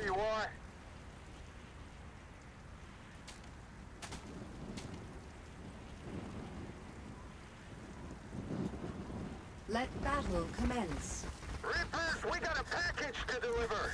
There you are. Let battle commence. Reapers, we got a package to deliver.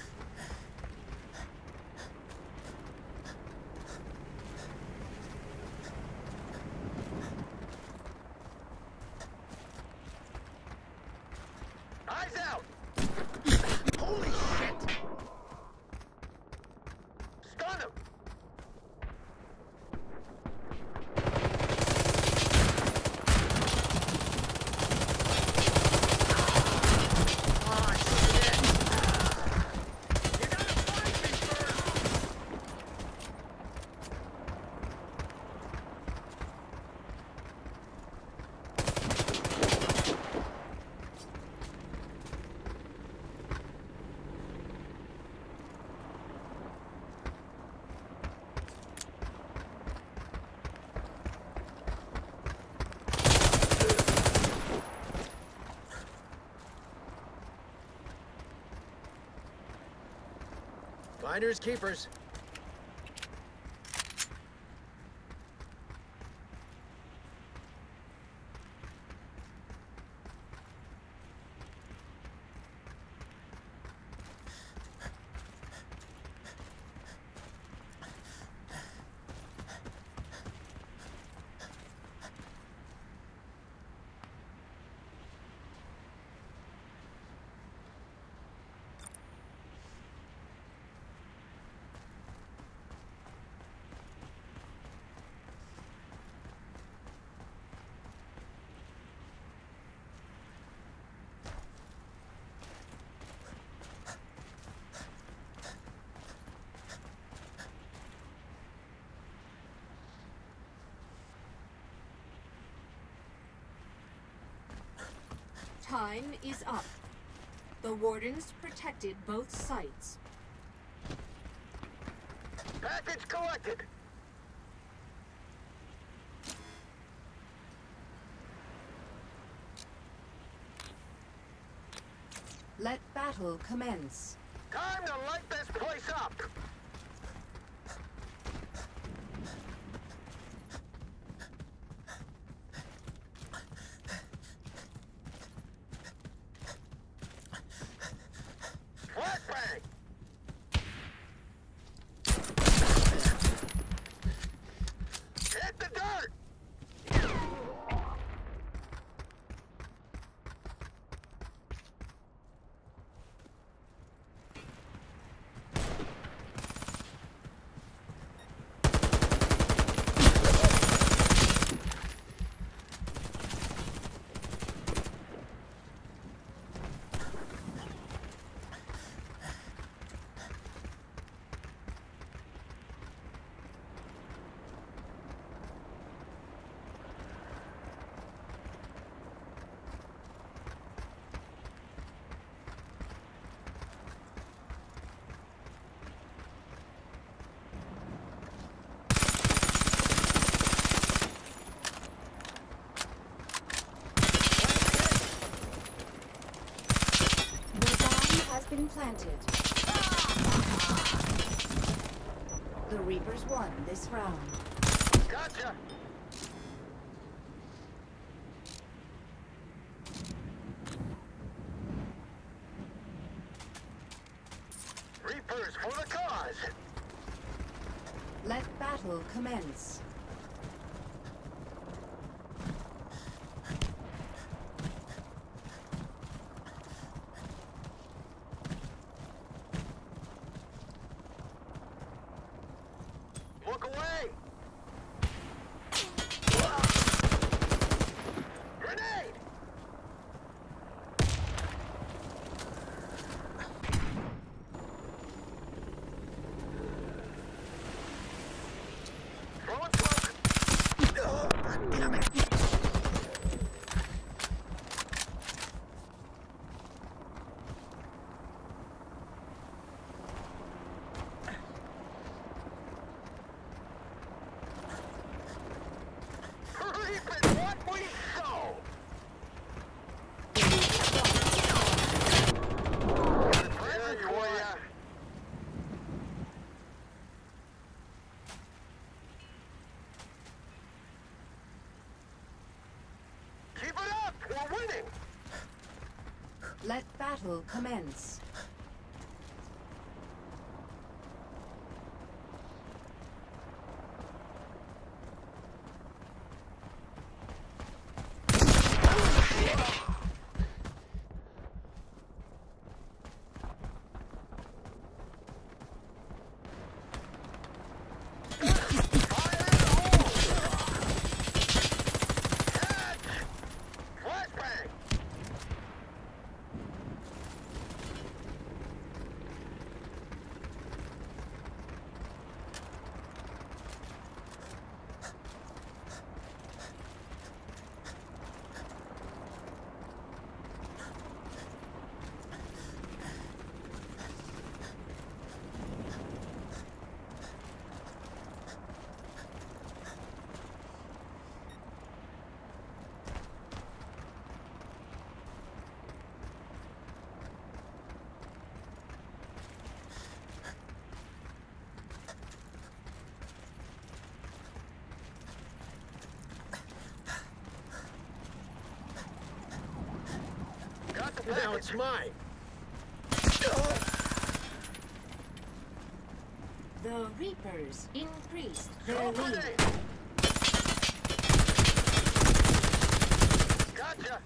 Finders keepers. Time is up. The wardens protected both sites. Package collected! Let battle commence. Time to light this place up! Flashbang! Hit the dirt! The bomb has been planted. The Reapers won this round. Gotcha! Reapers for the cause! Let battle commence. commence. Now it's mine. The Reapers increased their lead. Gotcha.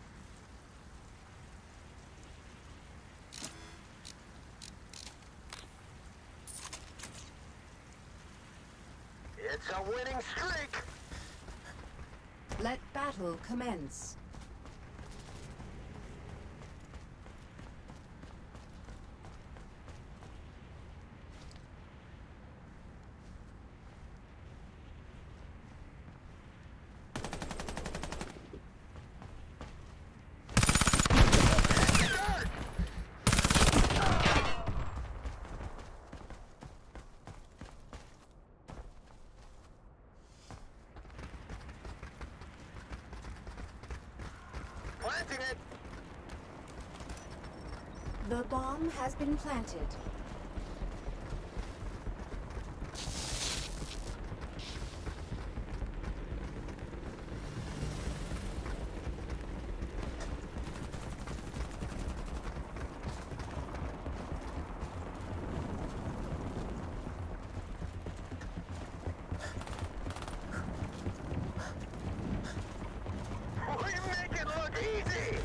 It's a winning streak. Let battle commence. Start. Planting it. The bomb has been planted. We make it look easy.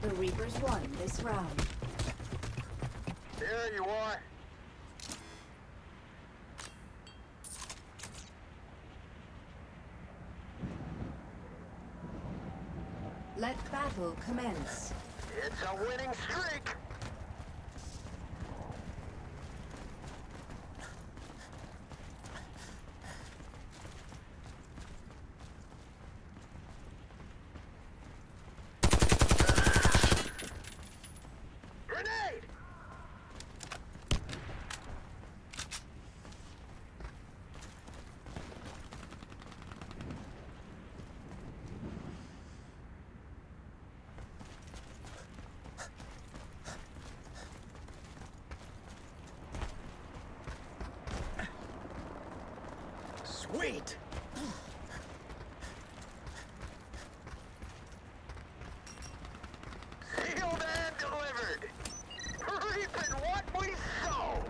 The Reapers won this round. There you are. Let battle commence. It's a winning streak. Grenade! Sweet. Sealed and delivered. Reaping what we sow.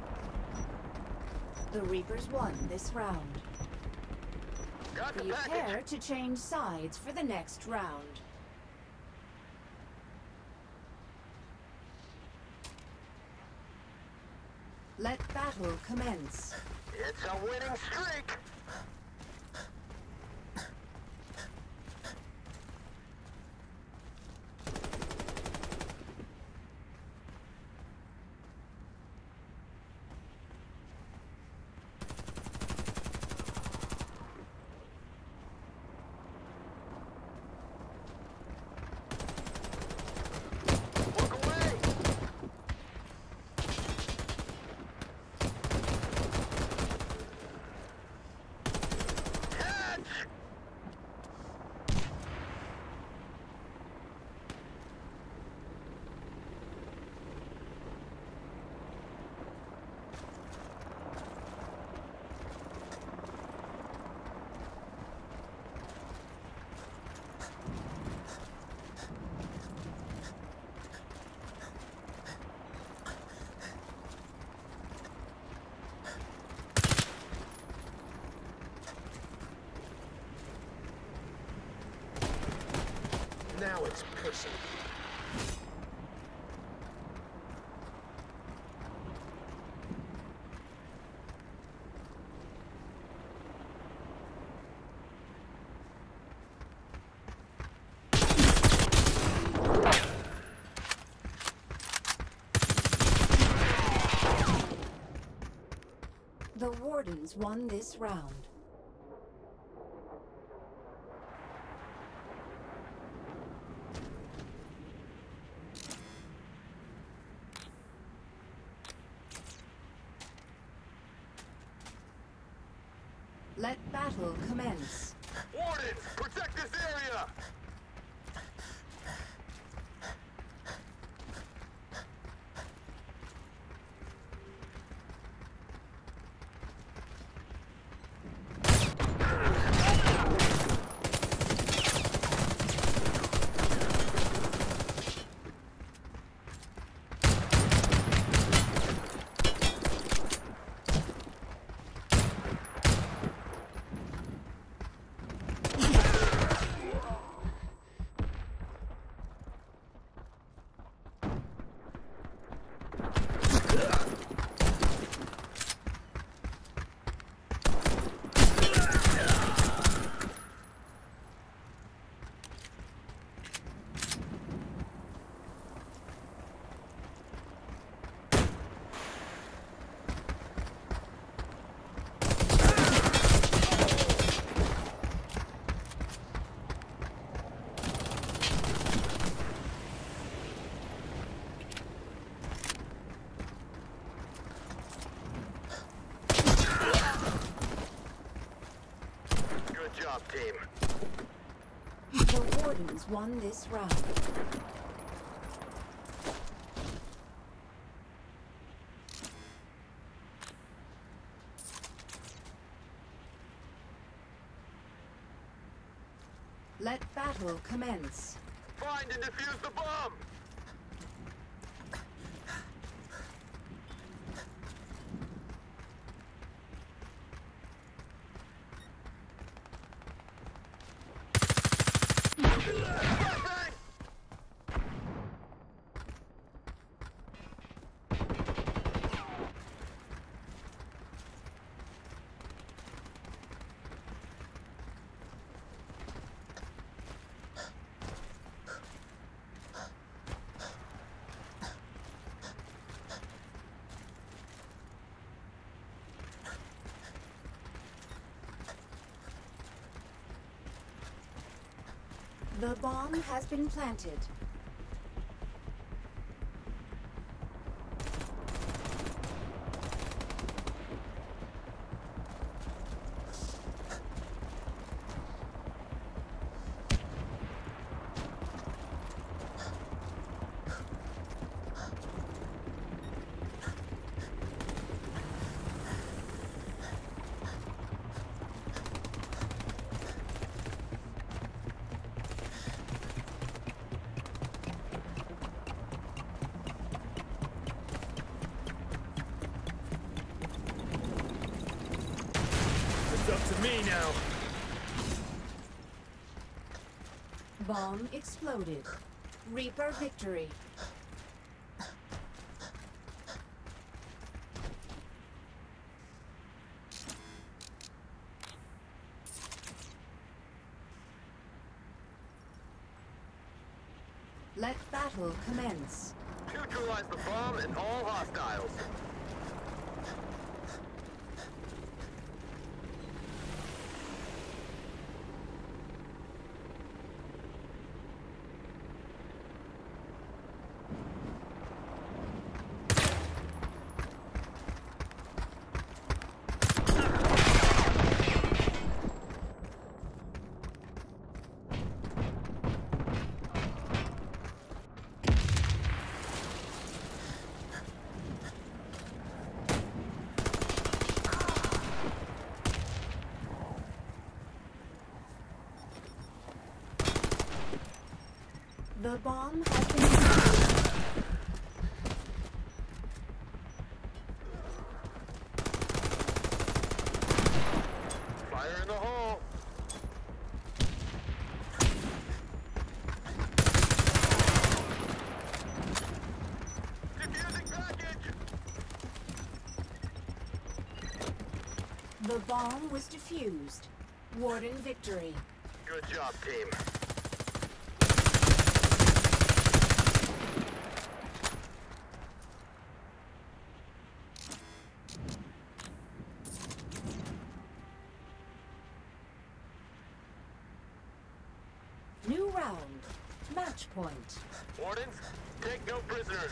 The Reapers won this round. Got the Prepare package. to change sides for the next round. Let battle commence. It's a winning streak. Person. The Wardens won this round. Let battle commence. Wardens, protect this area! Good job, team. Won this round. Let battle commence. Find and defuse the bomb! The bomb has been planted. It's up to me now. Bomb exploded. Reaper victory. Let battle commence. Neutralize the bomb and all hostiles. The bomb was defused. Warden victory. Good job, team. New round. Match point. Wardens, take no prisoners.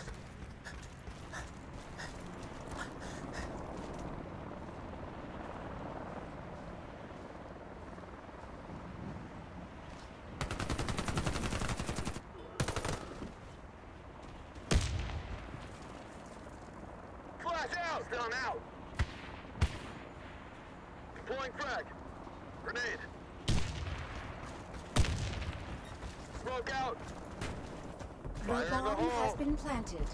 Flash out! Down out! Deploying frag. Grenade. Smoke out! The Fire bomb has been planted.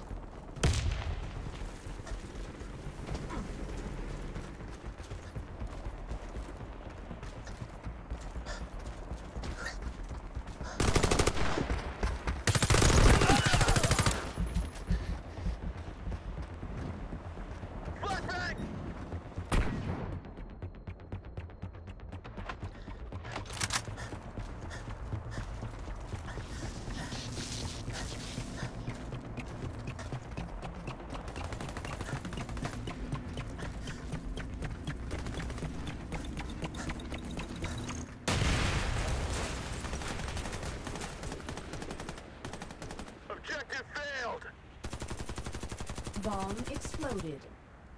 Bomb exploded.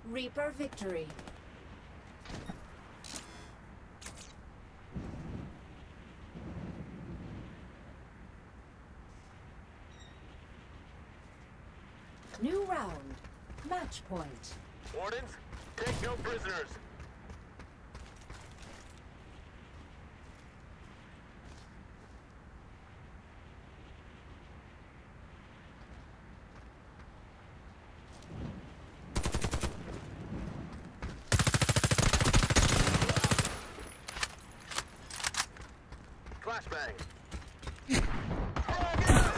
Reaper victory. New round. Match point. Wardens, take no prisoners. Flashbang. Frag out!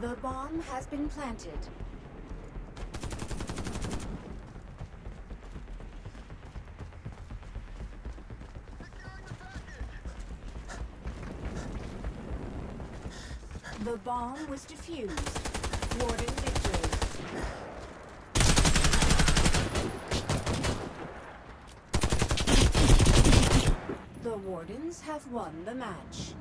The bomb has been planted. The bomb was defused. Warden victory. The Wardens have won the match.